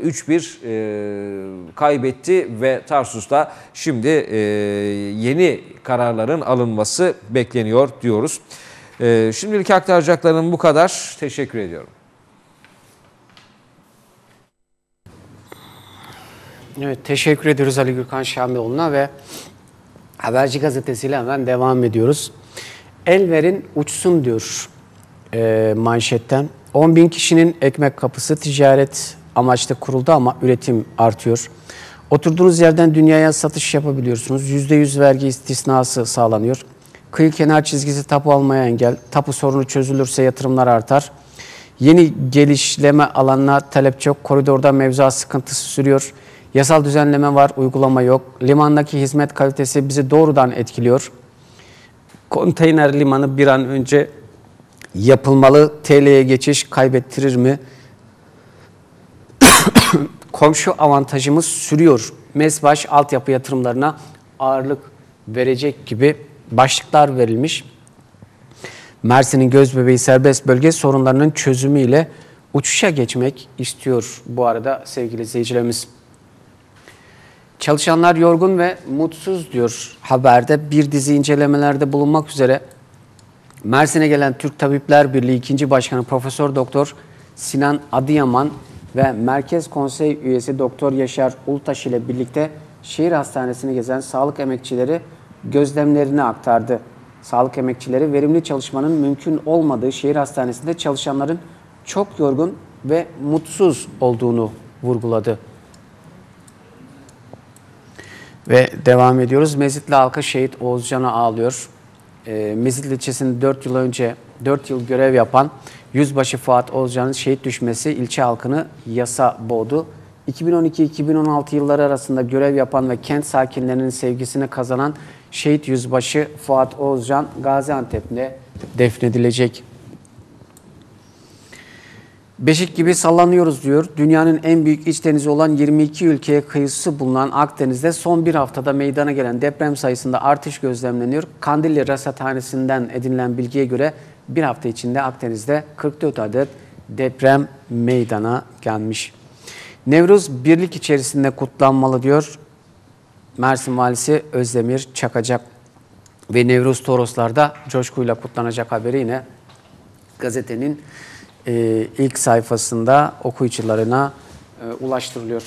3-1 e, kaybetti ve Tarsus'ta şimdi yeni kararların alınması bekleniyor diyoruz. Şimdilik aktaracaklarım bu kadar. Teşekkür ediyorum. Evet, teşekkür ediyoruz Ali Gürkan Şamiloğlu'na ve Haberci Gazetesi ile hemen devam ediyoruz. Elver'in uçsun diyor e, manşetten. 10 bin kişinin ekmek kapısı ticaret amaçlı kuruldu ama üretim artıyor. Oturduğunuz yerden dünyaya satış yapabiliyorsunuz. %100 vergi istisnası sağlanıyor. Kıyı kenar çizgisi tapu almaya engel. Tapu sorunu çözülürse yatırımlar artar. Yeni gelişleme alanına talep çok. Koridorda mevzuat sıkıntısı sürüyor. Yasal düzenleme var, uygulama yok. Limandaki hizmet kalitesi bizi doğrudan etkiliyor. Konteyner limanı bir an önce yapılmalı. TL'ye geçiş kaybettirir mi? Komşu avantajımız sürüyor. MESBAŞ altyapı yatırımlarına ağırlık verecek gibi başlıklar verilmiş. Mersin'in göz bebeği serbest bölge sorunlarının çözümüyle uçuşa geçmek istiyor bu arada sevgili izleyicilerimiz. Çalışanlar yorgun ve mutsuz diyor haberde. Bir dizi incelemelerde bulunmak üzere Mersin'e gelen Türk Tabipler Birliği 2. Başkanı Profesör Doktor Sinan Adıyaman ve Merkez Konsey üyesi Doktor Yaşar Ultaş ile birlikte şehir hastanesini gezen sağlık emekçileri gözlemlerini aktardı. Sağlık emekçileri verimli çalışmanın mümkün olmadığı şehir hastanesinde çalışanların çok yorgun ve mutsuz olduğunu vurguladı. Ve devam ediyoruz. Mezitli halkı şehit Oğuzcan'a ağlıyor. E, Mezitli ilçesinde 4 yıl önce 4 yıl görev yapan Yüzbaşı Fuat Oğuzcan'ın şehit düşmesi ilçe halkını yasa boğdu. 2012-2016 yılları arasında görev yapan ve kent sakinlerinin sevgisini kazanan şehit yüzbaşı Fuat Oğuzcan Gaziantep'te defnedilecek. Beşik gibi sallanıyoruz diyor. Dünyanın en büyük iç denizi olan 22 ülkeye kıyısı bulunan Akdeniz'de son bir haftada meydana gelen deprem sayısında artış gözlemleniyor. Kandilli Rasathanesi'nden edinilen bilgiye göre bir hafta içinde Akdeniz'de 44 adet deprem meydana gelmiş. Nevruz birlik içerisinde kutlanmalı diyor. Mersin Valisi Özdemir Çakacak ve Nevruz Toroslar'da coşkuyla kutlanacak haberi yine gazetenin e, ilk sayfasında okuyucularına e, ulaştırılıyor.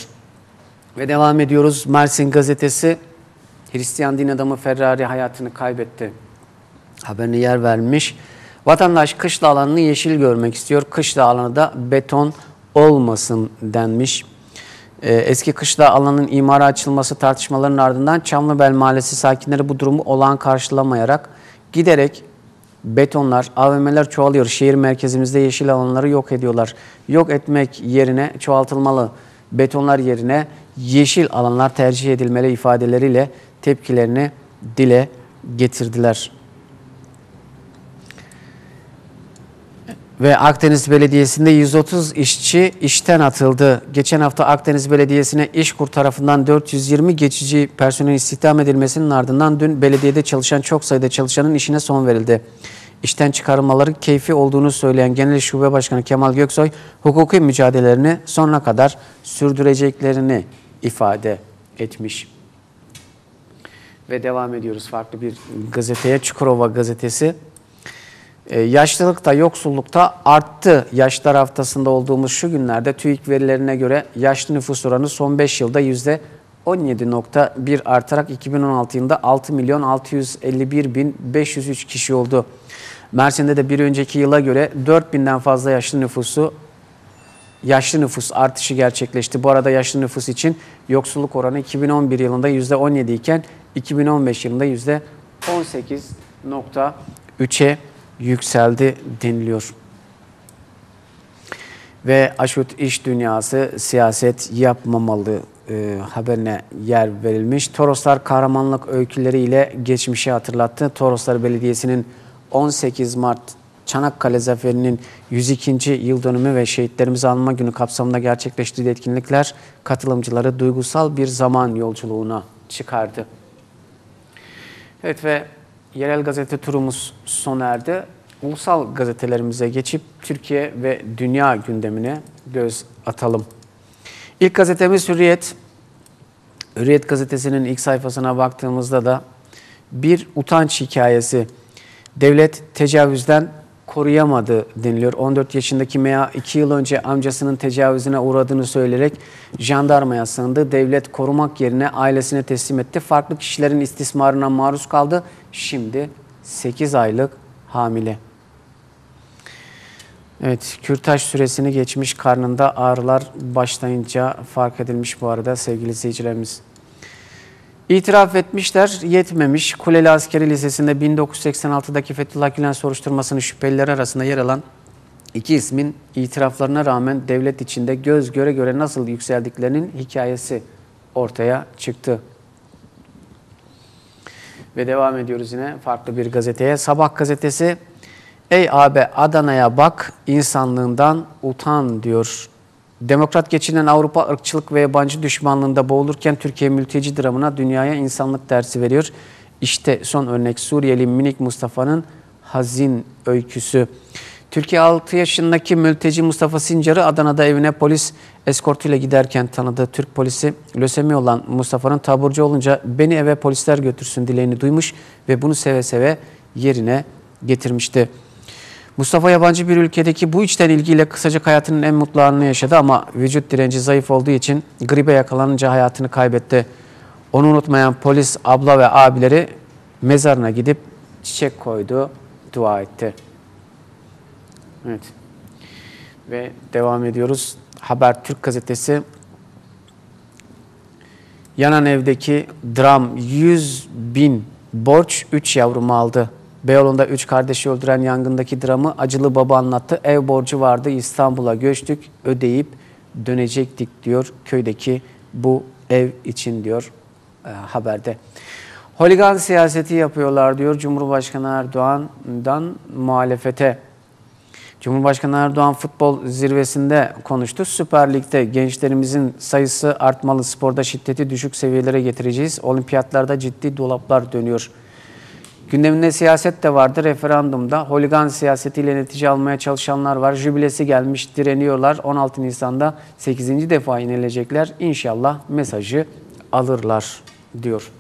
Ve devam ediyoruz. Mersin gazetesi Hristiyan din adamı Ferrari hayatını kaybetti. Haberine yer vermiş. Vatandaş kışla alanını yeşil görmek istiyor. Kışla alanı da beton olmasın denmiş. Ee, eski kışla alanın imara açılması tartışmalarının ardından Çamlıbel Mahallesi sakinleri bu durumu olağan karşılamayarak giderek betonlar, AVM'ler çoğalıyor. Şehir merkezimizde yeşil alanları yok ediyorlar. Yok etmek yerine çoğaltılmalı. Betonlar yerine yeşil alanlar tercih edilmeli ifadeleriyle tepkilerini dile getirdiler. Ve Akdeniz Belediyesi'nde 130 işçi işten atıldı. Geçen hafta Akdeniz Belediyesi'ne İşkur tarafından 420 geçici personel istihdam edilmesinin ardından dün belediyede çalışan çok sayıda çalışanın işine son verildi. İşten çıkarılmaları keyfi olduğunu söyleyen Genel Şube Başkanı Kemal Göksoy, hukuki mücadelelerini sonuna kadar sürdüreceklerini ifade etmiş. Ve devam ediyoruz farklı bir gazeteye, Çukurova gazetesi. Ee, yaşlılıkta, yoksullukta arttı. Yaşlar haftasında olduğumuz şu günlerde TÜİK verilerine göre yaşlı nüfus oranı son 5 yılda %17.1 artarak 2016 yılında 6 milyon 651 bin 503 kişi oldu. Mersin'de de bir önceki yıla göre 4000'den fazla yaşlı nüfusu yaşlı nüfus artışı gerçekleşti. Bu arada yaşlı nüfus için yoksulluk oranı 2011 yılında %17 iken 2015 yılında %18.3'e yükseldi deniliyor. Ve aşut iş dünyası siyaset yapmamalı e, haberine yer verilmiş. Toroslar kahramanlık öyküleriyle geçmişi hatırlattı. Toroslar Belediyesi'nin 18 Mart Çanakkale Zaferi'nin 102. yıl dönümü ve şehitlerimizi anma günü kapsamında gerçekleştirdiği etkinlikler katılımcıları duygusal bir zaman yolculuğuna çıkardı. Evet ve yerel gazete turumuz sona erdi. Ulusal gazetelerimize geçip Türkiye ve dünya gündemine göz atalım. İlk gazetemiz Hürriyet. Hürriyet gazetesinin ilk sayfasına baktığımızda da bir utanç hikayesi. Devlet tecavüzden koruyamadı deniliyor. 14 yaşındaki Mea 2 yıl önce amcasının tecavüzüne uğradığını söyleyerek jandarmaya sığındı. Devlet korumak yerine ailesine teslim etti. Farklı kişilerin istismarına maruz kaldı. Şimdi 8 aylık hamile. Evet, kürtaj süresini geçmiş karnında ağrılar başlayınca fark edilmiş bu arada sevgili izleyicilerimiz. İtiraf etmişler, yetmemiş. Kuleli Askeri Lisesi'nde 1986'daki Fethullah Gülen soruşturmasının şüphelileri arasında yer alan iki ismin itiraflarına rağmen devlet içinde göz göre göre nasıl yükseldiklerinin hikayesi ortaya çıktı. Ve devam ediyoruz yine farklı bir gazeteye. Sabah gazetesi, ey abi Adana'ya bak, insanlığından utan diyor. Demokrat geçinen Avrupa ırkçılık ve yabancı düşmanlığında boğulurken Türkiye mülteci dramına dünyaya insanlık dersi veriyor. İşte son örnek Suriyeli Minik Mustafa'nın hazin öyküsü. Türkiye 6 yaşındaki mülteci Mustafa Sincar'ı Adana'da evine polis eskortuyla giderken tanıdığı Türk polisi lösemi olan Mustafa'nın taburcu olunca beni eve polisler götürsün dileğini duymuş ve bunu seve seve yerine getirmişti. Mustafa yabancı bir ülkedeki bu içten ilgiyle kısacık hayatının en mutlu anını yaşadı ama vücut direnci zayıf olduğu için gribe yakalanınca hayatını kaybetti. Onu unutmayan polis abla ve abileri mezarına gidip çiçek koydu, dua etti. Evet. Ve devam ediyoruz. Haber Türk gazetesi Yanan evdeki dram 100 bin borç 3 yavrumu aldı. Beyoğlu'nda 3 kardeşi öldüren yangındaki dramı acılı baba anlattı. Ev borcu vardı İstanbul'a göçtük ödeyip dönecektik diyor köydeki bu ev için diyor e, haberde. Holigan siyaseti yapıyorlar diyor Cumhurbaşkanı Erdoğan'dan muhalefete. Cumhurbaşkanı Erdoğan futbol zirvesinde konuştu. Süper Lig'de gençlerimizin sayısı artmalı. Sporda şiddeti düşük seviyelere getireceğiz. Olimpiyatlarda ciddi dolaplar dönüyor. Gündeminde siyaset de vardı. Referandumda holigan siyasetiyle netice almaya çalışanlar var. Jübilesi gelmiş direniyorlar. 16 Nisan'da 8. defa yenilecekler. İnşallah mesajı alırlar diyor.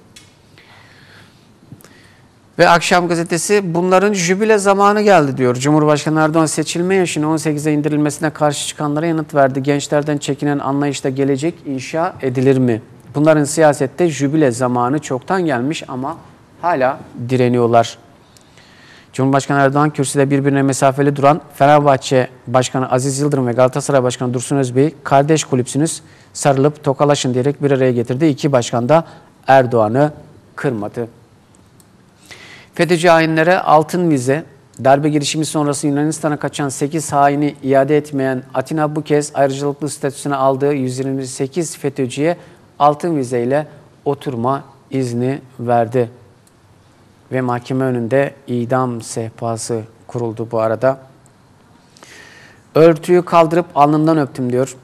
Ve Akşam Gazetesi bunların jübile zamanı geldi diyor. Cumhurbaşkanı Erdoğan seçilme yaşını 18'e indirilmesine karşı çıkanlara yanıt verdi. Gençlerden çekinen anlayışta gelecek inşa edilir mi? Bunların siyasette jübile zamanı çoktan gelmiş ama hala direniyorlar. Cumhurbaşkanı Erdoğan kürsüde birbirine mesafeli duran Fenerbahçe Başkanı Aziz Yıldırım ve Galatasaray Başkanı Dursun Özbey kardeş kulüpsünüz sarılıp tokalaşın diyerek bir araya getirdi. İki başkan da Erdoğan'ı kırmadı. FETÖ'cü hainlere altın vize, darbe girişimi sonrası Yunanistan'a kaçan 8 haini iade etmeyen Atina bu kez ayrıcalıklı statüsüne aldığı 128 FETÖ'cüye altın vizeyle oturma izni verdi. Ve mahkeme önünde idam sehpası kuruldu bu arada. Örtüyü kaldırıp alnından öptüm diyor.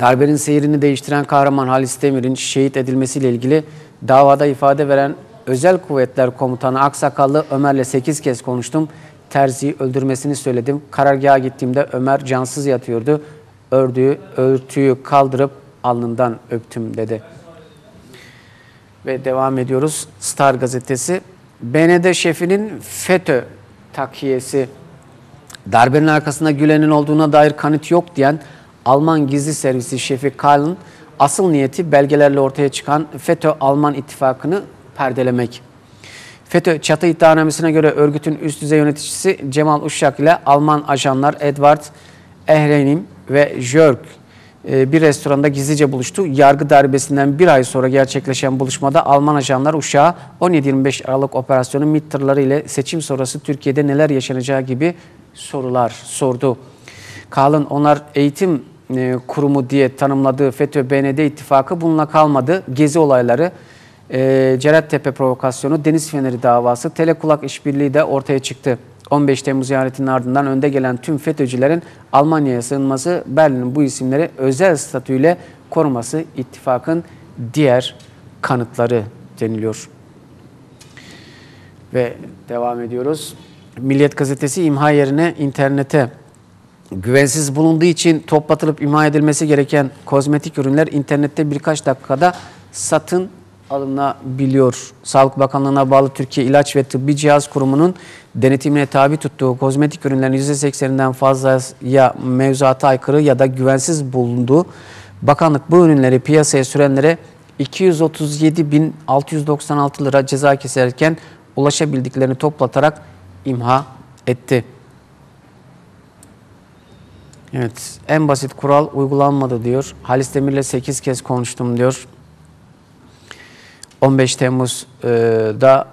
Darbenin seyrini değiştiren kahraman Halis Demir'in şehit edilmesiyle ilgili davada ifade veren Özel Kuvvetler Komutanı Aksakallı Ömer'le 8 kez konuştum. Terzi'yi öldürmesini söyledim. Karargaha gittiğimde Ömer cansız yatıyordu. Ördüğü, örtüyü kaldırıp alnından öptüm dedi. Ve devam ediyoruz. Star gazetesi. BND şefinin FETÖ takiyesi. Darbenin arkasında Gülen'in olduğuna dair kanıt yok diyen Alman gizli servisi şefi Karl'ın asıl niyeti belgelerle ortaya çıkan FETÖ-Alman ittifakını perdelemek. FETÖ çatı iddianamesine göre örgütün üst düzey yöneticisi Cemal Uşak ile Alman ajanlar Edward Ehrenim ve Jörg bir restoranda gizlice buluştu. Yargı darbesinden bir ay sonra gerçekleşen buluşmada Alman ajanlar Uşak'a 17-25 Aralık operasyonu MİT ile seçim sonrası Türkiye'de neler yaşanacağı gibi sorular sordu. Kalın onlar eğitim e, kurumu diye tanımladığı FETÖ-BND ittifakı bununla kalmadı. Gezi olayları, e, Cerattepe provokasyonu, Deniz Feneri davası, Telekulak işbirliği de ortaya çıktı. 15 Temmuz ziyaretinin ardından önde gelen tüm FETÖ'cülerin Almanya'ya sığınması, Berlin'in bu isimleri özel statüyle koruması ittifakın diğer kanıtları deniliyor. Ve devam ediyoruz. Milliyet gazetesi imha yerine internete güvensiz bulunduğu için toplatılıp imha edilmesi gereken kozmetik ürünler internette birkaç dakikada satın alınabiliyor. Sağlık Bakanlığı'na bağlı Türkiye İlaç ve Tıbbi Cihaz Kurumu'nun denetimine tabi tuttuğu kozmetik ürünlerin %80'inden fazla ya mevzuata aykırı ya da güvensiz bulunduğu bakanlık bu ürünleri piyasaya sürenlere 237.696 lira ceza keserken ulaşabildiklerini toplatarak imha etti. Evet, en basit kural uygulanmadı diyor. Halis Demir'le 8 kez konuştum diyor. 15 Temmuz'da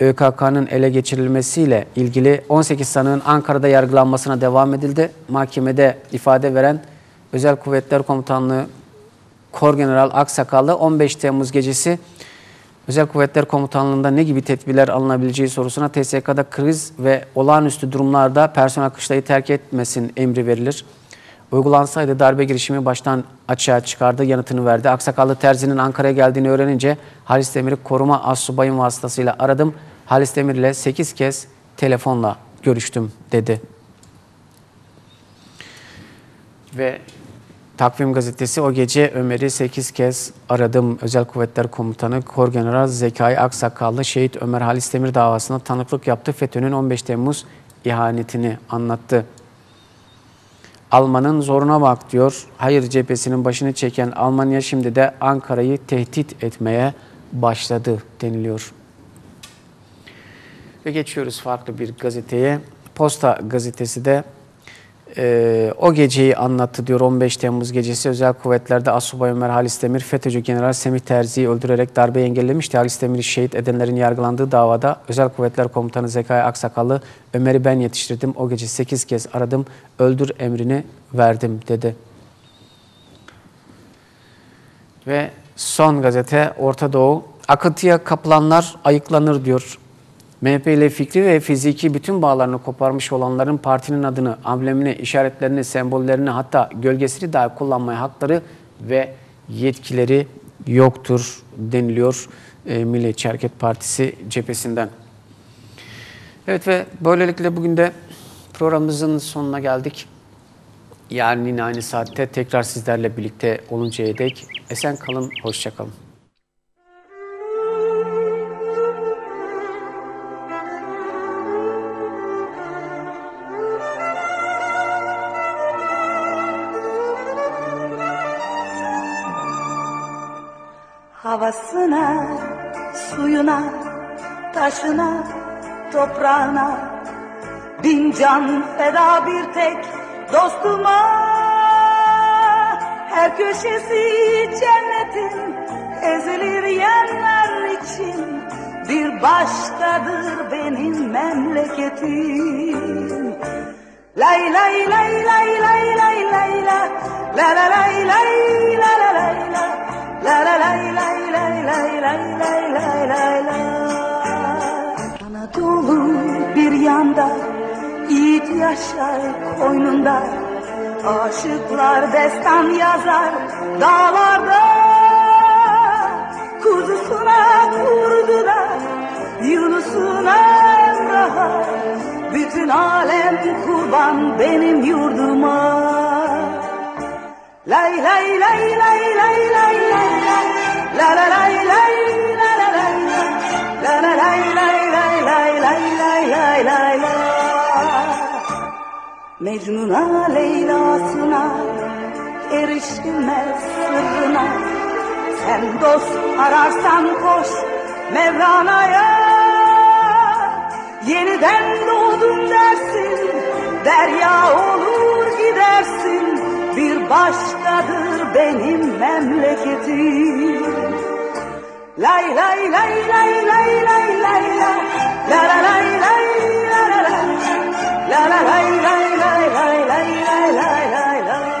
ÖKK'nın ele geçirilmesiyle ilgili 18 sanığın Ankara'da yargılanmasına devam edildi. Mahkemede ifade veren Özel Kuvvetler Komutanlığı Kor General Aksakallı 15 Temmuz gecesi Özel Kuvvetler Komutanlığı'nda ne gibi tedbirler alınabileceği sorusuna TSK'da kriz ve olağanüstü durumlarda personel kışlayı terk etmesin emri verilir. Uygulansaydı darbe girişimi baştan açığa çıkardı yanıtını verdi. Aksakallı Terzi'nin Ankara'ya geldiğini öğrenince Halis Demir'i koruma assubayın vasıtasıyla aradım. Halis Demir ile 8 kez telefonla görüştüm dedi. Ve Takvim gazetesi o gece Ömer'i 8 kez aradım. Özel Kuvvetler Komutanı Korgeneral Zekai Aksakallı şehit Ömer Halis Demir davasına tanıklık yaptı. FETÖ'nün 15 Temmuz ihanetini anlattı. Alman'ın zoruna bak diyor. Hayır cephesinin başını çeken Almanya şimdi de Ankara'yı tehdit etmeye başladı deniliyor. Ve geçiyoruz farklı bir gazeteye. Posta gazetesi de e, o geceyi anlattı diyor 15 Temmuz gecesi özel kuvvetlerde Asubay Ömer Halis Demir FETÖ'cü General Semih Terzi'yi öldürerek darbeyi engellemişti. Halis Demir'i şehit edenlerin yargılandığı davada özel kuvvetler komutanı Zekai Aksakallı Ömer'i ben yetiştirdim o gece 8 kez aradım öldür emrini verdim dedi. Ve son gazete Orta Doğu akıntıya kapılanlar ayıklanır diyor. MHP ile fikri ve fiziki bütün bağlarını koparmış olanların partinin adını, amblemini, işaretlerini, sembollerini hatta gölgesini dahi kullanmaya hakları ve yetkileri yoktur deniliyor e, Milliyetçi Hareket Partisi cephesinden. Evet ve böylelikle bugün de programımızın sonuna geldik. Yarın yine aynı saatte tekrar sizlerle birlikte oluncaya dek esen kalın, hoşça Havasına, suyuna, taşına, toprağına. Bin can feda bir tek dostuma. Her köşesi cennetin ezilir yerler için. Bir başkadır benim memleketim. Lay lay lay lay lay lay lay la. La la lay lay la la lay la. La la lay lay lay lay lay lay lay lay la Anadolu bir yanda Yiğit yaşar koynunda. Aşıklar destan yazar dağlarda. Kuzusuna kurdu da Yunus'una Emrah'a Bütün alem kurban benim yurduma. Lay lay lay lay lay lay lay lay Mecnun'a Leyla'sına erişilmez sırrına Sen dost ararsan koş Mevlana'ya Yeniden doğdun dersin Derya olur gidersin bir başkadır benim memleketim. Lay lay lay lay lay lay lay lay la la lay lay la la lay la la lay lay lay lay lay lay lay lay lay